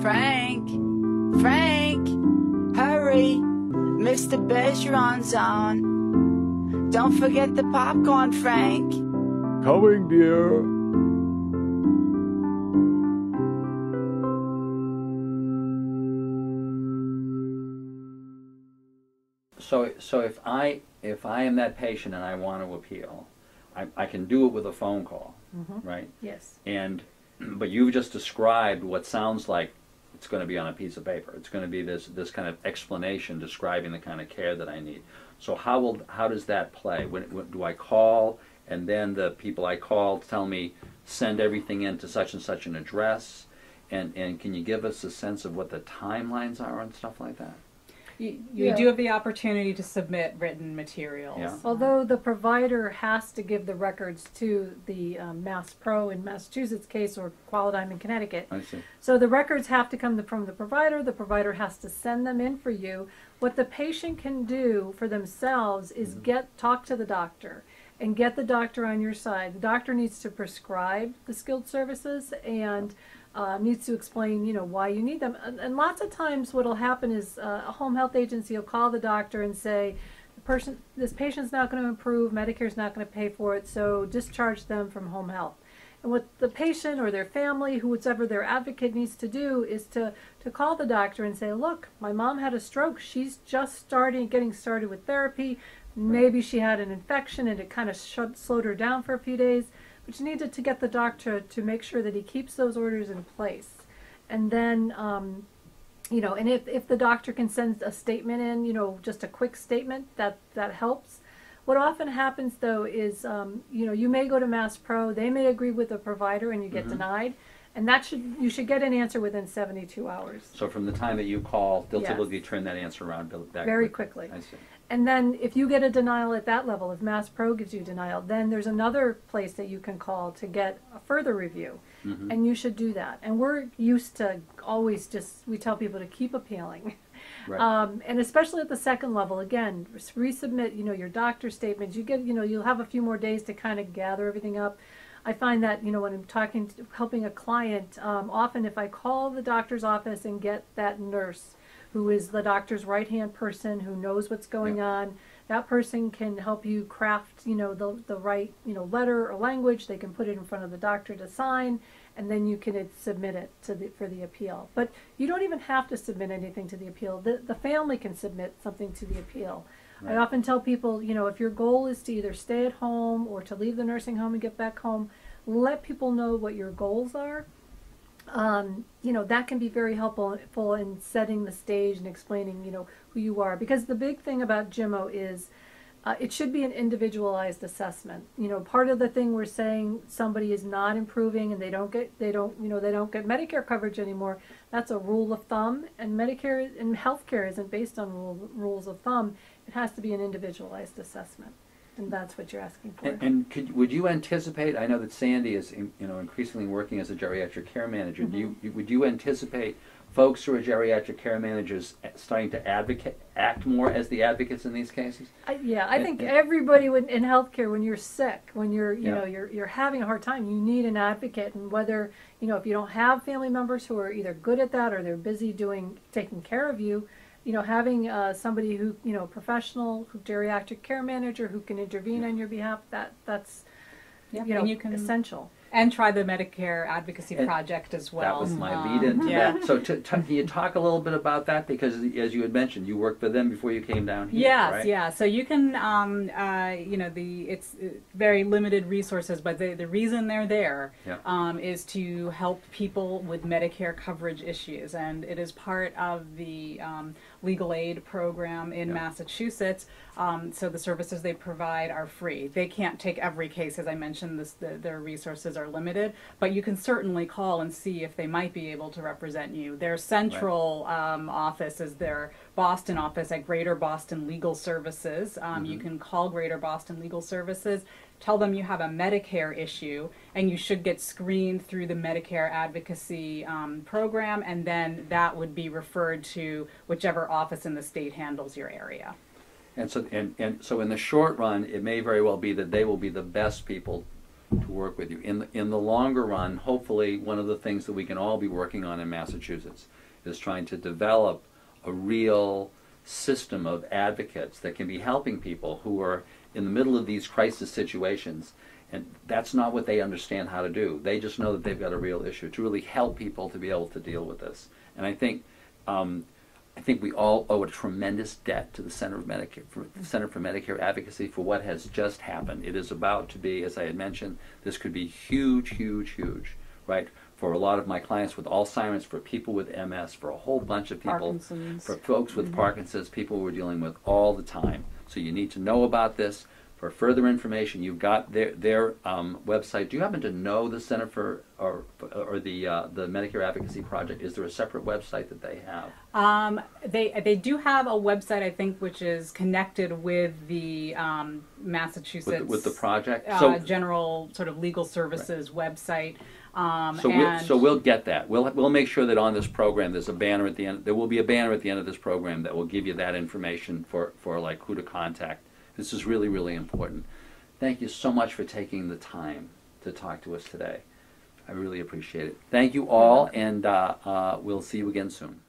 Frank, Frank, hurry. Mr. Bergeron's on. Don't forget the popcorn, Frank. Coming, dear. So, so if I if I am that patient and I want to appeal, I, I can do it with a phone call, mm -hmm. right? Yes. And but you've just described what sounds like it's going to be on a piece of paper. It's going to be this, this kind of explanation describing the kind of care that I need. So how will, how does that play? When, when do I call and then the people I call tell me send everything in to such and such an address? And, and can you give us a sense of what the timelines are and stuff like that? You, you Yeah. do have the opportunity to submit written materials. Yeah. Although the provider has to give the records to the um, Mass Pro in Massachusetts case or Qualidigm in Connecticut. I see. So the records have to come from the provider. The provider has to send them in for you. What the patient can do for themselves is get talk to the doctor and get the doctor on your side. The doctor needs to prescribe the skilled services and uh, needs to explain, you know, why you need them. And, and lots of times, what'll happen is uh, a home health agency will call the doctor and say, the person, this patient's not going to improve. Medicare's not going to pay for it, so discharge them from home health. And what the patient or their family, whoever their advocate needs to do, is to, to call the doctor and say, look, my mom had a stroke. She's just starting, getting started with therapy. Maybe she had an infection and it kind of shut, slowed her down for a few days. But you needed to get the doctor to make sure that he keeps those orders in place. And then, um, you know, and if, if the doctor can send a statement in, you know, just a quick statement, that, that helps. What often happens though is, um, you know, you may go to Mass Pro, they may agree with the provider and you get denied. And that should, you should get an answer within seventy-two hours. So from the time that you call, they'll Yes. typically turn that answer around Very quickly. quickly. I see. And then if you get a denial at that level, if Mass Pro gives you denial, then there's another place that you can call to get a further review. Mhm. And you should do that. And we're used to always just, we tell people to keep appealing. Right. Um, and especially at the second level, again, resubmit, you know, your doctor statements. You get, you know, you'll have a few more days to kind of gather everything up. I find that, you know, when I'm talking, to, helping a client, um, often if I call the doctor's office and get that nurse who is the doctor's right hand person who knows what's going on, that person can help you craft, you know, the, the right, you know, letter or language. They can put it in front of the doctor to sign, and then you can uh, submit it to the, for the appeal. But you don't even have to submit anything to the appeal. The, the family can submit something to the appeal. I often tell people, you know, if your goal is to either stay at home or to leave the nursing home and get back home, let people know what your goals are. Um, you know, that can be very helpful in setting the stage and explaining, you know, who you are. Because the big thing about Jimmo is uh, it should be an individualized assessment. You know, part of the thing we're saying somebody is not improving and they don't get they don't you know they don't get Medicare coverage anymore. That's a rule of thumb, and Medicare and healthcare isn't based on rule, rules of thumb. It has to be an individualized assessment, and that's what you're asking for. And, and could, would you anticipate, I know that Sandy is, in- you know, increasingly working as a geriatric care manager. Do you, Mm-hmm. would you anticipate folks who are geriatric care managers starting to advocate, act more as the advocates in these cases? I, yeah, I And- think and- everybody when, in healthcare, when you're sick, when you're, you Yeah. know, you're you're having a hard time, you need an advocate. And whether you know, if you don't have family members who are either good at that or they're busy doing taking care of you, you know, having uh, somebody who you know, professional, who geriatric care manager who can intervene on your behalf, that that's Yeah, you know you can essential. And try the Medicare Advocacy And Project as well. That was my Um, lead into yeah. that. So to, to, can you talk a little bit about that? Because as you had mentioned, you worked for them before you came down here, Yes, right? yeah. So you can, um, uh, you know, the it's uh, very limited resources, but the the reason they're there Yeah. um, is to help people with Medicare coverage issues, and it is part of the um, legal aid program in Yeah. Massachusetts. Um, so the services they provide are free. They can't take every case, as I mentioned. This the, their resources are limited, but you can certainly call and see if they might be able to represent you. Their central um, office is their Boston office at Greater Boston Legal Services. Um, You can call Greater Boston Legal Services, tell them you have a Medicare issue, and you should get screened through the Medicare advocacy um, program, and then that would be referred to whichever office in the state handles your area. And so, and, and so in the short run, it may very well be that they will be the best people to work with you. In the, in the longer run, hopefully, one of the things that we can all be working on in Massachusetts is trying to develop a real system of advocates that can be helping people who are in the middle of these crisis situations. And that's not what they understand how to do. They just know that they've got a real issue to really help people to be able to deal with this. And I think, um, I think we all owe a tremendous debt to the Center of Medicare, for, Center for Medicare Advocacy for what has just happened. It is about to be, as I had mentioned, this could be huge, huge, huge, right? For a lot of my clients with Alzheimer's, for people with MS, for a whole bunch of people, for folks with mm-hmm. Parkinson's, people we're dealing with all the time. So you need to know about this. For further information, you've got their their um, website. Do you happen to know the Center for or or the uh, the Medicare Advocacy Project? Is there a separate website that they have? Um, they they do have a website, I think, which is connected with the um, Massachusetts with the, with the project. uh, so general sort of legal services website. Um, so we'll, so we'll get that. We'll we'll make sure that on this program there's a banner at the end. There will be a banner at the end of this program that will give you that information for for like who to contact. This is really really important. Thank you so much for taking the time to talk to us today. I really appreciate it. Thank you all, and uh, uh, we'll see you again soon.